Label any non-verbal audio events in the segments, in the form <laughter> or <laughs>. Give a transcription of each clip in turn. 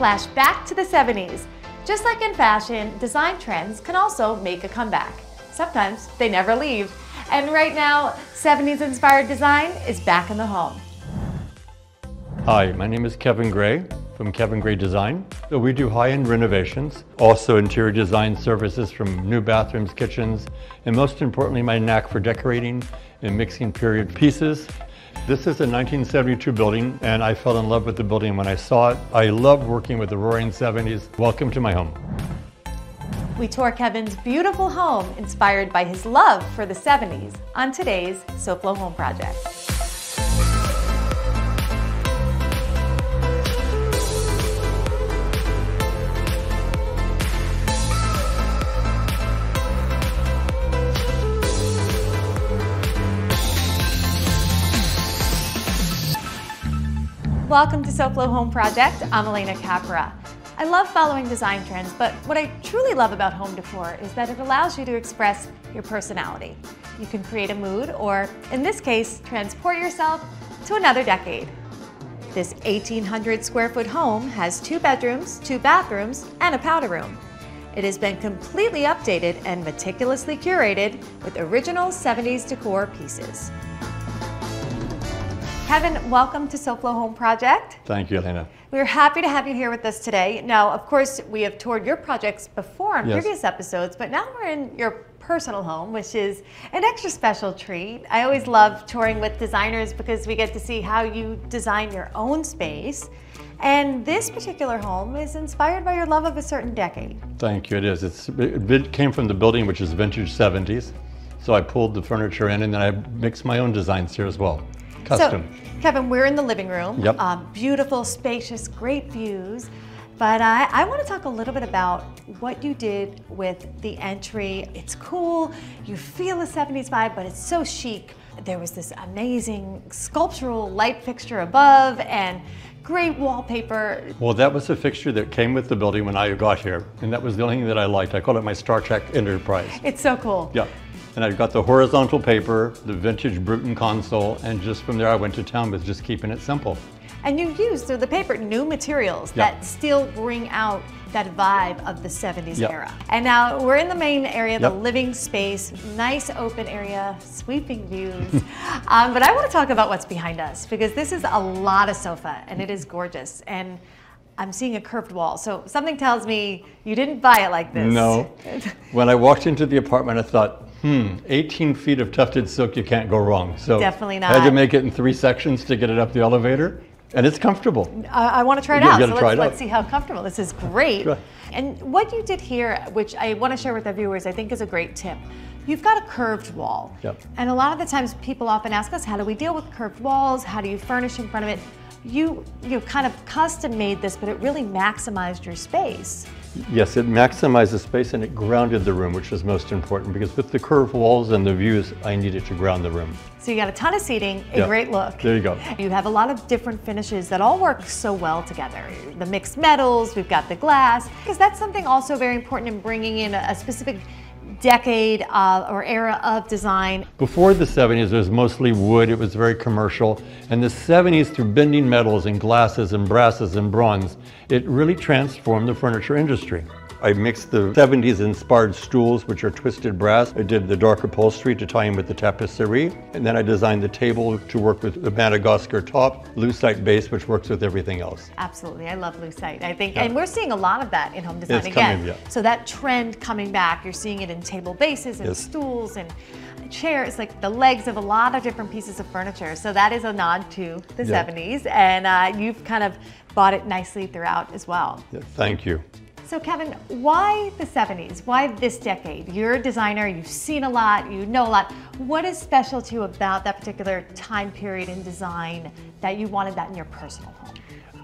flash back to the 70s. Just like in fashion, design trends can also make a comeback. Sometimes they never leave. And right now, 70s inspired design is back in the home. Hi, my name is Kevin Gray from Kevin Gray Design. So we do high-end renovations, also interior design services from new bathrooms, kitchens, and most importantly, my knack for decorating and mixing period pieces. This is a 1972 building, and I fell in love with the building when I saw it. I love working with the Roaring 70s. Welcome to my home. We tour Kevin's beautiful home inspired by his love for the 70s on today's SoFlo Home Project. Welcome to SoFlo Home Project. I'm Alena Capra. I love following design trends, but what I truly love about home decor is that it allows you to express your personality. You can create a mood, or in this case, transport yourself to another decade. This 1,800 square foot home has two bedrooms, two bathrooms, and a powder room. It has been completely updated and meticulously curated with original 70s decor pieces. Kevin, welcome to SoFlo Home Project. Thank you, Alena. We're happy to have you here with us today. Now, of course, we have toured your projects before on Yes. previous episodes, but now we're in your personal home, which is an extra special treat. I always love touring with designers because we get to see how you design your own space. And this particular home is inspired by your love of a certain decade. Thank you, it is. It's, it came from the building, which is vintage 70s. So I pulled the furniture in and then I mixed my own designs here as well. Custom. So, Kevin, we're in the living room. Yep. Um, beautiful, spacious, great views. But I, I want to talk a little bit about what you did with the entry. It's cool. You feel a 70s vibe, but it's so chic. There was this amazing sculptural light fixture above and great wallpaper. Well, that was a fixture that came with the building when I got here, and that was the only thing that I liked. I called it my Star Trek Enterprise. It's so cool. Yeah. And I've got the horizontal paper, the vintage Brueton console, and just from there I went to town with just keeping it simple. And you used through the paper new materials Yeah. that still bring out that vibe of the 70s Yeah. era. And now we're in the main area, the Yep. living space, nice open area, sweeping views. <laughs> um, but I want to talk about what's behind us because this is a lot of sofa and it is gorgeous. And I'm seeing a curved wall. So something tells me you didn't buy it like this. No. <laughs> when I walked into the apartment, I thought, hmm, 18 feet of tufted silk, you can't go wrong. So Definitely I had to make it in three sections to get it up the elevator, and it's comfortable. I, I want to try it out. So try let's, it out. let's see how comfortable. This is great. And what you did here, which I want to share with the viewers, I think is a great tip. You've got a curved wall. Yep. And a lot of the times people often ask us, how do we deal with curved walls? How do you furnish in front of it? You you kind of custom made this, but it really maximized your space. Yes, it maximized the space and it grounded the room, which is most important because with the curved walls and the views, I needed to ground the room. So you got a ton of seating, a Yeah. great look. There you go. You have a lot of different finishes that all work so well together. The mixed metals, we've got the glass, because that's something also very important in bringing in a, a specific decade uh, or era of design. Before the 70s, it was mostly wood, it was very commercial. And the 70s, through bending metals and glasses and brasses and bronze, it really transformed the furniture industry. I mixed the 70s inspired stools, which are twisted brass. I did the dark upholstery to tie in with the tapisserie. And then I designed the table to work with the Madagascar top, lucite base, which works with everything else. Absolutely, I love lucite. I think, Yeah. and we're seeing a lot of that in home design It's again. coming, yeah. So that trend coming back, you're seeing it in table bases and Yes. stools and chairs, like the legs of a lot of different pieces of furniture. So that is a nod to the Yeah. 70s, and uh, you've kind of bought it nicely throughout as well. Yeah, thank you. So Kevin, why the 70s? Why this decade? You're a designer, you've seen a lot, you know a lot. What is special to you about that particular time period in design that you wanted that in your personal home?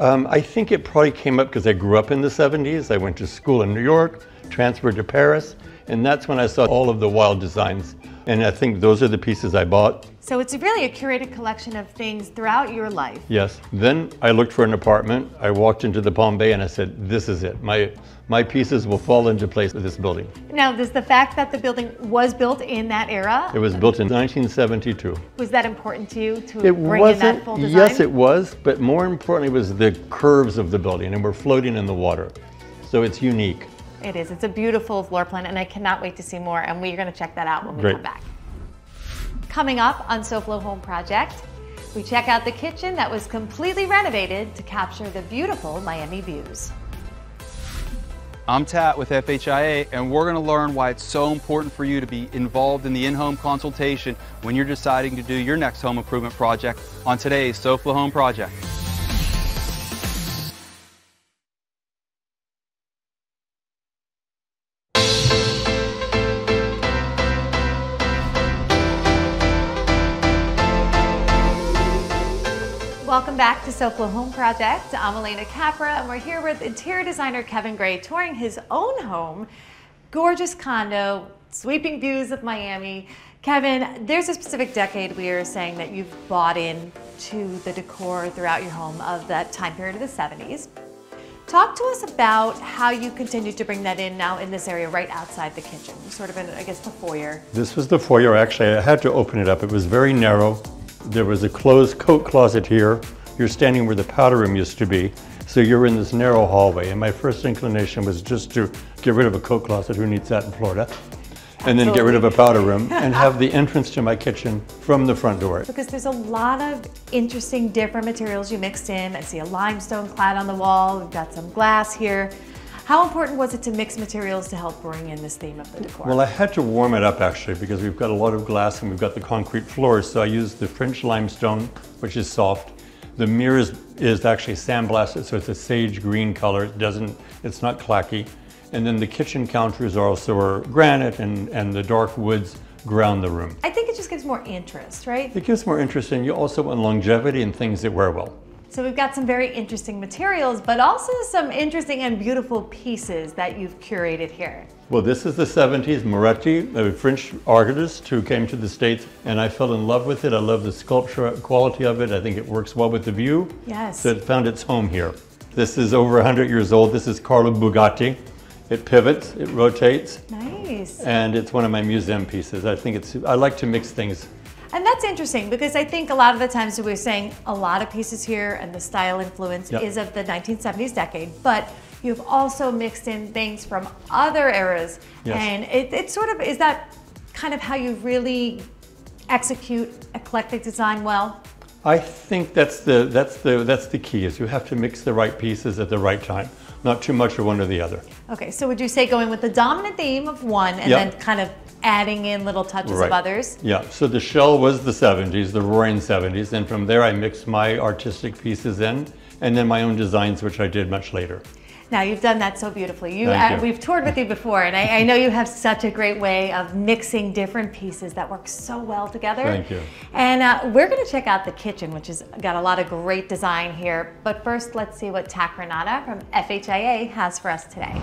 Um, I think it probably came up because I grew up in the 70s. I went to school in New York, transferred to Paris, and that's when I saw all of the wild designs. And I think those are the pieces I bought. So it's really a curated collection of things throughout your life. Yes. Then I looked for an apartment. I walked into the Palm Bay and I said, this is it. My, my pieces will fall into place with this building. Now, does the fact that the building was built in that era, It was built in 1972. was that important to you to It bring in that full design? yes, it was, but more importantly was the curves of the building and we're floating in the water. So it's unique. It is. It's a beautiful floor plan, and I cannot wait to see more. And we're going to check that out when we Great. come back. Coming up on SoFlo Home Project, we check out the kitchen that was completely renovated to capture the beautiful Miami views. I'm Tat with FHIA, and we're going to learn why it's so important for you to be involved in the in-home consultation when you're deciding to do your next home improvement project on today's SoFlo Home Project. SoFlo Home Project. I'm Alena Capra, and we're here with interior designer Kevin Gray touring his own home. Gorgeous condo, sweeping views of Miami. Kevin, there's a specific decade we are saying that you've bought in to the decor throughout your home of that time period of the 70s. Talk to us about how you continue to bring that in now in this area right outside the kitchen, sort of in, I guess, the foyer. This was the foyer. Actually, I had to open it up. It was very narrow. There was a closed coat closet here. You're standing where the powder room used to be. So you're in this narrow hallway. And my first inclination was just to get rid of a coat closet. Who needs that in Florida? And then get rid of a powder room and have the <laughs> entrance to my kitchen from the front door. Because there's a lot of interesting different materials you mixed in. I see a limestone clad on the wall. We've got some glass here. How important was it to mix materials to help bring in this theme of the decor? Well, I had to warm it up actually because we've got a lot of glass and we've got the concrete floors. So I used the French limestone, which is soft. The mirror is, is actually sandblasted, so it's a sage green color. It doesn't, it's not clacky. And then the kitchen counters are also are granite and, and the dark woods ground the room. I think it just gives more interest, right? It gives more interest and you also want longevity and things that wear well. So we've got some very interesting materials, but also some interesting and beautiful pieces that you've curated here. Well, this is the 70s. Moretti, a French artist who came to the States, and I fell in love with it. I love the sculpture quality of it. I think it works well with the view. Yes. So it found its home here. This is over 100 years old. This is Carlo Bugatti. It pivots, it rotates, Nice. and it's one of my museum pieces. I think it's, I like to mix things. And that's interesting because I think a lot of the times we're saying a lot of pieces here and the style influence Yep. is of the 1970s decade, but you've also mixed in things from other eras. Yes. And it, it sort of, is that kind of how you really execute eclectic design well? I think that's the, that's the, that's the key is you have to mix the right pieces at the right time, not too much of one or the other. Okay, so would you say going with the dominant theme of one and Yep. then kind of adding in little touches Right. of others? Yeah, so the shell was the 70s, the roaring 70s, and from there I mixed my artistic pieces in, and then my own designs, which I did much later. Now you've done that so beautifully. You, Thank uh, you. we've toured with you before, and I, I know you have such a great way of mixing different pieces that work so well together. Thank you. And uh, we're going to check out the kitchen, which has got a lot of great design here. But first, let's see what Tac Renata from FHIA has for us today.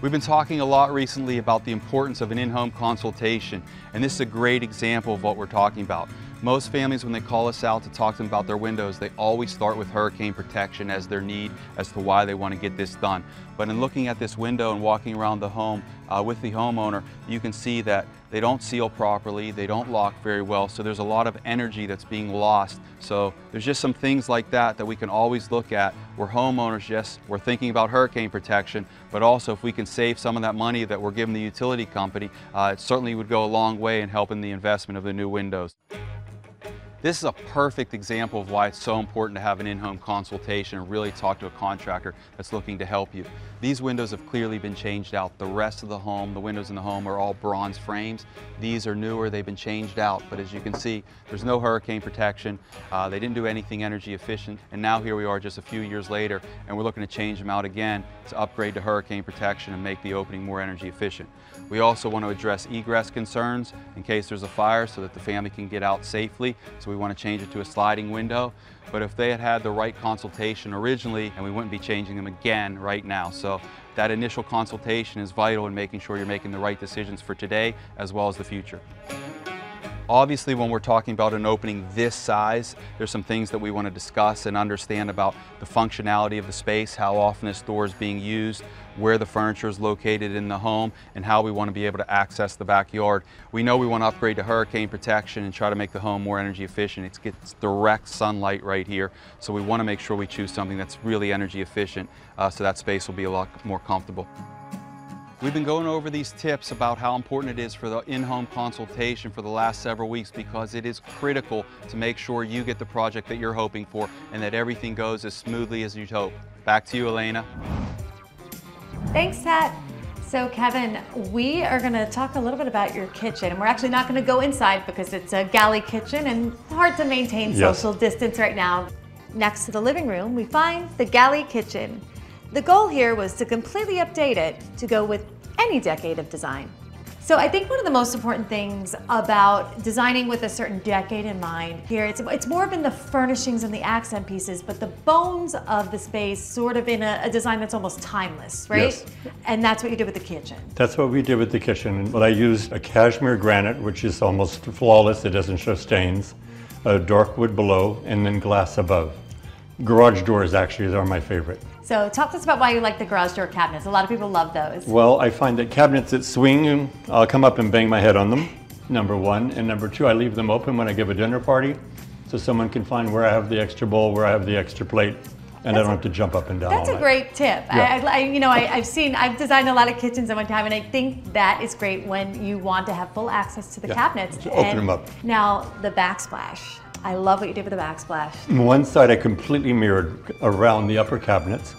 We've been talking a lot recently about the importance of an in-home consultation, and this is a great example of what we're talking about. Most families, when they call us out to talk to them about their windows, they always start with hurricane protection as their need as to why they want to get this done. But in looking at this window and walking around the home uh, with the homeowner, you can see that they don't seal properly, they don't lock very well, so there's a lot of energy that's being lost. So there's just some things like that that we can always look at where homeowners, yes, we're thinking about hurricane protection, but also if we can save some of that money that we're giving the utility company, uh, it certainly would go a long way in helping the investment of the new windows. This is a perfect example of why it's so important to have an in-home consultation and really talk to a contractor that's looking to help you. These windows have clearly been changed out. The rest of the home, the windows in the home are all bronze frames. These are newer, they've been changed out, but as you can see, there's no hurricane protection. Uh, they didn't do anything energy efficient, and now here we are just a few years later, and we're looking to change them out again to upgrade to hurricane protection and make the opening more energy efficient. We also want to address egress concerns in case there's a fire so that the family can get out safely. So we want to change it to a sliding window. But if they had had the right consultation originally, and we wouldn't be changing them again right now. So that initial consultation is vital in making sure you're making the right decisions for today as well as the future. Obviously, when we're talking about an opening this size, there's some things that we want to discuss and understand about the functionality of the space, how often this door is being used, where the furniture is located in the home, and how we want to be able to access the backyard. We know we want to upgrade to hurricane protection and try to make the home more energy efficient. It gets direct sunlight right here, so we want to make sure we choose something that's really energy efficient uh, so that space will be a lot more comfortable. We've been going over these tips about how important it is for the in-home consultation for the last several weeks because it is critical to make sure you get the project that you're hoping for and that everything goes as smoothly as you'd hope. Back to you, Alena. Thanks, Tat. So Kevin, we are going to talk a little bit about your kitchen, and we're actually not going to go inside because it's a galley kitchen and hard to maintain Yes. social distance right now. Next to the living room, we find the galley kitchen. The goal here was to completely update it to go with any decade of design. So I think one of the most important things about designing with a certain decade in mind here, it's, it's more been the furnishings and the accent pieces, but the bones of the space sort of in a, a design that's almost timeless, right? Yes. And that's what you did with the kitchen. That's what we did with the kitchen. But I used a cashmere granite, which is almost flawless. It doesn't show stains. A dark wood below, and then glass above. Garage doors actually are my favorite. So talk to us about why you like the garage door cabinets. A lot of people love those. Well, I find that cabinets that swing, I'll come up and bang my head on them, number one. And number two, I leave them open when I give a dinner party so someone can find where I have the extra bowl, where I have the extra plate, and I don't have to jump up and down That's a night. great tip. Yeah. I, I, you know, I, I've seen, I've designed a lot of kitchens at one time, and I think that is great when you want to have full access to the Yeah, cabinets. just open them up. Now, the backsplash. I love what you did with the backsplash. One side I completely mirrored around the upper cabinets,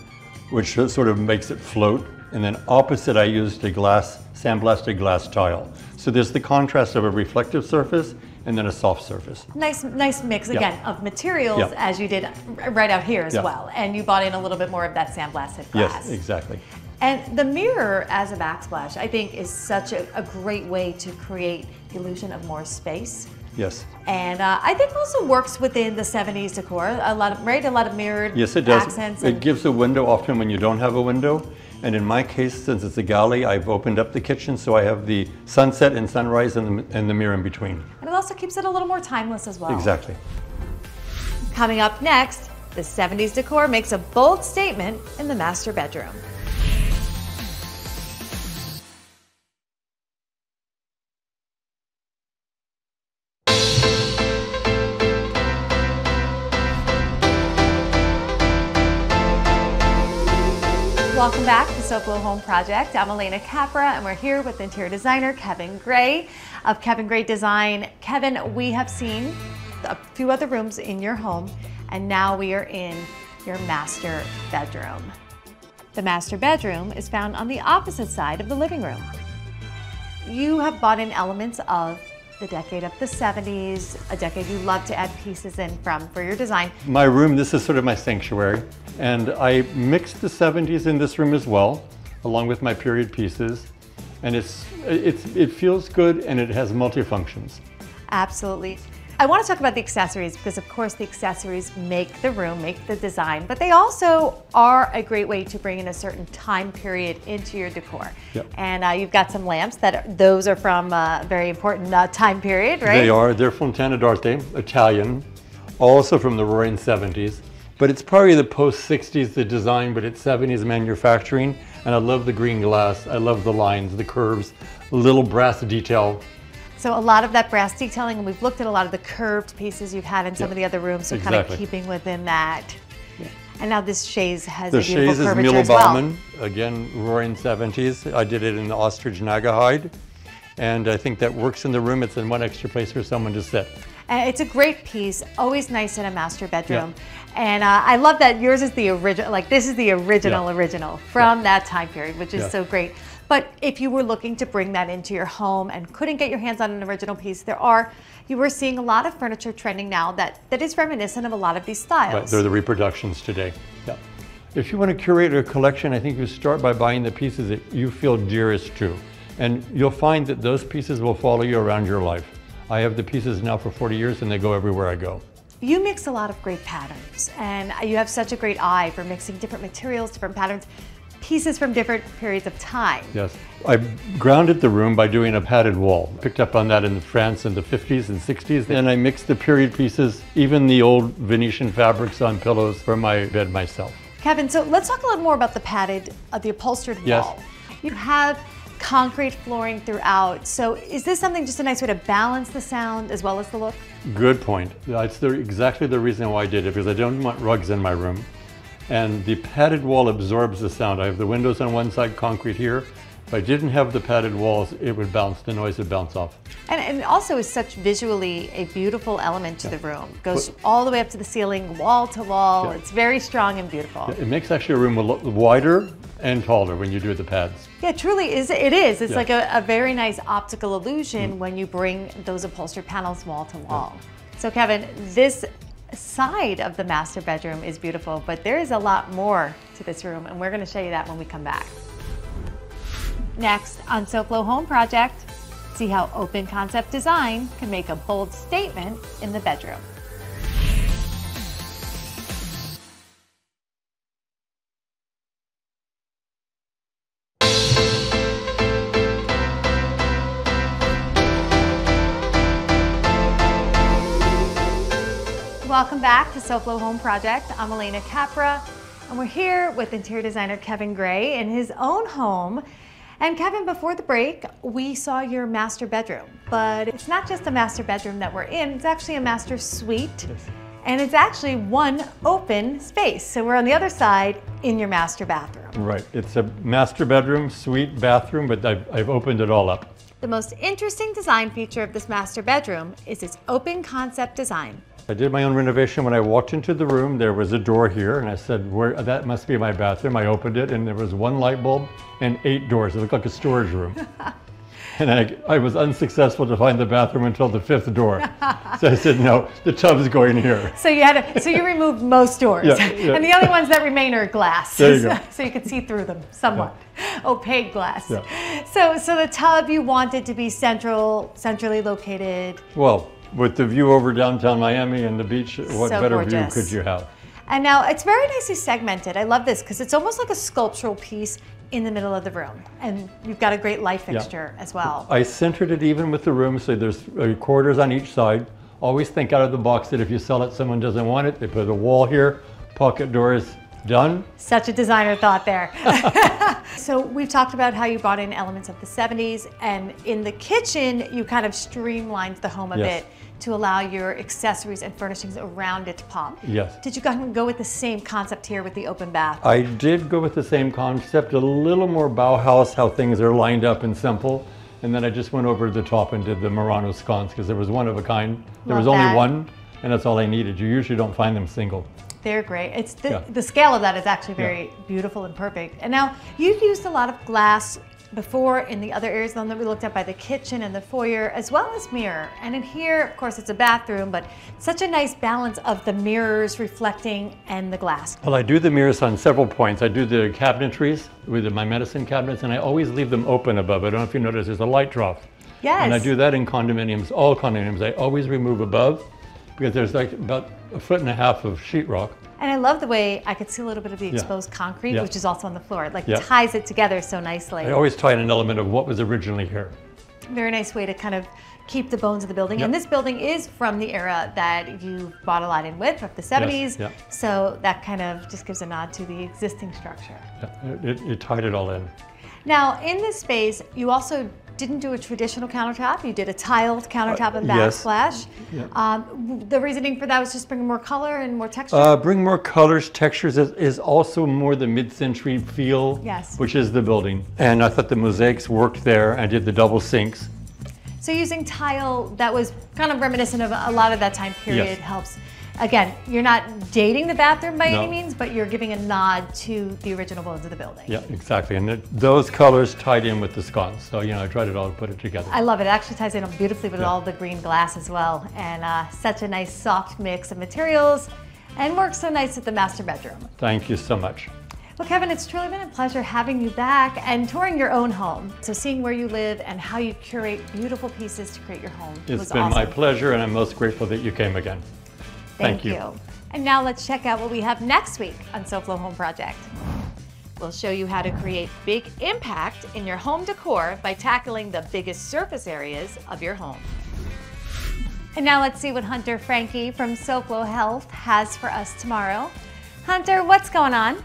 which sort of makes it float. And then opposite I used a glass, sandblasted glass tile. So there's the contrast of a reflective surface and then a soft surface. Nice, nice mix Yeah. again of materials Yeah. as you did right out here as Yeah. well. And you bought in a little bit more of that sandblasted glass. Yes, exactly. And the mirror as a backsplash, I think, is such a, a great way to create the illusion of more space. Yes. And uh, I think also works within the 70s decor. A lot of right, a lot of mirrored Yes, it does. accents. It gives a window often when you don't have a window. And in my case, since it's a galley, I've opened up the kitchen so I have the sunset and sunrise and the, and the mirror in between. and it also keeps it a little more timeless as well. Exactly. Coming up next, the 70s decor makes a bold statement in the master bedroom. Welcome back to SoFlo Home Project. I'm Alena Capra, and we're here with interior designer Kevin Gray of Kevin Gray Design. Kevin, we have seen a few other rooms in your home, and now we are in your master bedroom. The master bedroom is found on the opposite side of the living room. You have bought in elements of the decade of the 70s, a decade you love to add pieces in from for your design. My room, this is sort of my sanctuary. And I mixed the 70s in this room as well, along with my period pieces. And it's, it's, it feels good and it has multifunctions. Absolutely. I want to talk about the accessories because, of course, the accessories make the room, make the design, but they also are a great way to bring in a certain time period into your decor. Yep. And uh, you've got some lamps that are, those are from a very important uh, time period, right? They are, they're Fontana d'Arte, Italian, also from the roaring 70s. But it's probably the post 60s, the design, but it's 70s manufacturing. And I love the green glass, I love the lines, the curves, little brass detail. So a lot of that brass detailing, and we've looked at a lot of the curved pieces you've had in some Yep. of the other rooms, so kind of keeping within that. And now this chaise has The a beautiful chaise is Milo as well. Again, roaring 70s. I did it in the ostrich Naugahyde. And I think that works in the room. It's in one extra place for someone to sit. Uh, It's a great piece, always nice in a master bedroom. And uh, I love that yours is the original, like this is the original, Yeah. original from that time period, which is Yeah. so great. But if you were looking to bring that into your home and couldn't get your hands on an original piece, there are, you are seeing a lot of furniture trending now that, that is reminiscent of a lot of these styles. But they're the reproductions today. Yeah. If you want to curate a collection, I think you start by buying the pieces that you feel dearest to. And you'll find that those pieces will follow you around your life. I have the pieces now for 40 years and they go everywhere I go. You mix a lot of great patterns, and you have such a great eye for mixing different materials, different patterns. Pieces from different periods of time. Yes. I grounded the room by doing a padded wall. Picked up on that in France in the 50s and 60s. And I mixed the period pieces, even the old Venetian fabrics on pillows for my bed myself. Kevin, so let's talk a little more about the padded, uh, the upholstered Yes. wall. You have concrete flooring throughout. So is this something just a nice way to balance the sound as well as the look? Good point. That's the, exactly the reason why I did it, because I don't want rugs in my room. And the padded wall absorbs the sound. I have the windows on one side, concrete here. If I didn't have the padded walls, it would bounce, the noise would bounce off. And, and also is such visually a beautiful element to the room. Goes all the way up to the ceiling, wall to wall. Yeah. It's very strong and beautiful. It makes actually a room wider and taller when you do the pads. Yeah, truly is. It is. It's Yeah. like a, a very nice optical illusion mm. when you bring those upholstered panels wall to wall. So, Kevin, this side of the master bedroom is beautiful, but there is a lot more to this room, and we're going to show you that when we come back. Next on SoFlo Home Project, see how open concept design can make a bold statement in the bedroom. Welcome back to SoFlo Home Project. I'm Alena Capra, and we're here with interior designer Kevin Gray in his own home. And Kevin, before the break, we saw your master bedroom, but it's not just a master bedroom that we're in, it's actually a master suite. And it's actually one open space. So we're on the other side in your master bathroom. Right. It's a master bedroom, suite, bathroom, but I've, I've opened it all up. The most interesting design feature of this master bedroom is its open concept design. I did my own renovation. When I walked into the room, there was a door here, and I said, Where, that must be my bathroom. I opened it, and there was one light bulb and eight doors. It looked like a storage room. <laughs> and I, I was unsuccessful to find the bathroom until the fifth door. <laughs> so I said, No, the tub's going here. So you had to, so you removed most doors, Yeah, yeah. and the only ones that remain are glass. There you go. <laughs> so you could see through them somewhat, opaque glass. Yeah. So so the tub you wanted to be central, centrally located, Well, with the view over downtown Miami and the beach, what So better gorgeous. view could you have? and now it's very nicely segmented. I love this because it's almost like a sculptural piece in the middle of the room, and you've got a great light fixture as well. I centered it even with the room, so there's uh, quarters on each side. Always think out of the box that if you sell it, someone doesn't want it. They put a wall here, pocket doors, done. Such a designer thought there. <laughs> so we've talked about how you brought in elements of the 70s, and in the kitchen, you kind of streamlined the home a Yes. bit to allow your accessories and furnishings around it to pop. Yes. Did you go go with the same concept here with the open bath? I did go with the same concept, a little more Bauhaus, how things are lined up and simple. And then I just went over to the top and did the Murano sconce because there was one of a kind. There Love was only that. one, and that's all I needed. You usually don't find them single. They're great. It's the, Yeah. the scale of that is actually very beautiful and perfect. And now you've used a lot of glass before in the other areas that we looked at by the kitchen and the foyer, as well as mirror. And in here, of course, it's a bathroom, but such a nice balance of the mirrors reflecting and the glass. Well, I do the mirrors on several points. I do the cabinetries with my medicine cabinets, and I always leave them open above. I don't know if you notice, there's a light drop. Yes. And I do that in condominiums, all condominiums. I always remove above because there's like about a foot and a half of sheetrock. And I love the way I could see a little bit of the Yeah. exposed concrete, Yeah. which is also on the floor. It like Yeah. ties it together so nicely. I always tie in an element of what was originally here. Very nice way to kind of keep the bones of the building. And this building is from the era that you bought a lot in with, of the 70s. yeah. So that kind of just gives a nod to the existing structure. Yeah, It, it tied it all in. Now, in this space, you also didn't do a traditional countertop. You did a tiled countertop and Uh, yes. backsplash. Yeah. Um, the reasoning for that was just bringing more color and more texture. Uh, bring more colors, textures is, is also more the mid-century feel, Yes. which is the building. And I thought the mosaics worked there. I did the double sinks. So using tile that was kind of reminiscent of a lot of that time period Yes. helps. Again, you're not dating the bathroom by any means, but you're giving a nod to the original bones of the building. Yeah, exactly. And it, those colors tied in with the sconce. So, you know, I tried it all to put it together. I love it. It actually ties in beautifully with Yeah. all the green glass as well. And uh, such a nice soft mix of materials and works so nice with the master bedroom. Thank you so much. Well, Kevin, it's truly been a pleasure having you back and touring your own home. So seeing where you live and how you curate beautiful pieces to create your home It's was been awesome. my pleasure, and I'm most grateful that you came again. Thank, Thank you. you. And now let's check out what we have next week on SoFlo Home Project. We'll show you how to create big impact in your home decor by tackling the biggest surface areas of your home. And now let's see what Hunter Frankie from SoFlo Health has for us tomorrow. Hunter, what's going on?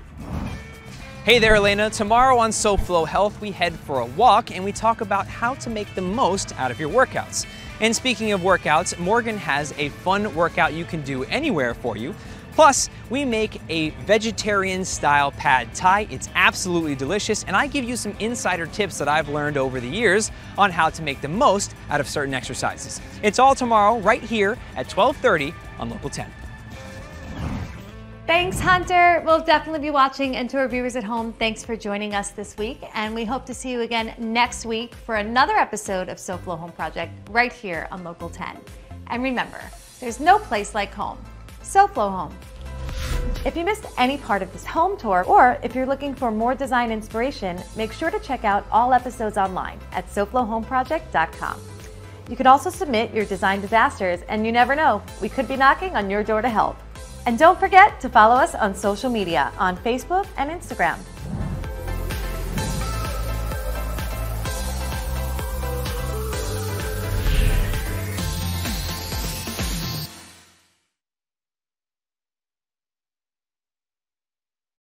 Hey there, Alena. Tomorrow on SoFlo Health, we head for a walk and we talk about how to make the most out of your workouts. And speaking of workouts, Morgan has a fun workout you can do anywhere for you. Plus, we make a vegetarian style pad thai. It's absolutely delicious, and I give you some insider tips that I've learned over the years on how to make the most out of certain exercises. It's all tomorrow, right here at 12:30 on Local 10. Thanks, Hunter. We'll definitely be watching. And to our viewers at home, thanks for joining us this week. And we hope to see you again next week for another episode of SoFlo Home Project right here on Local 10. And remember, there's no place like home. SoFlo Home. If you missed any part of this home tour, or if you're looking for more design inspiration, make sure to check out all episodes online at SoFloHomeProject.com. You can also submit your design disasters, and you never know, we could be knocking on your door to help. And don't forget to follow us on social media on Facebook and Instagram.